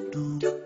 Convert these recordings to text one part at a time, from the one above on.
tchum, tchum.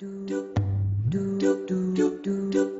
do do do do do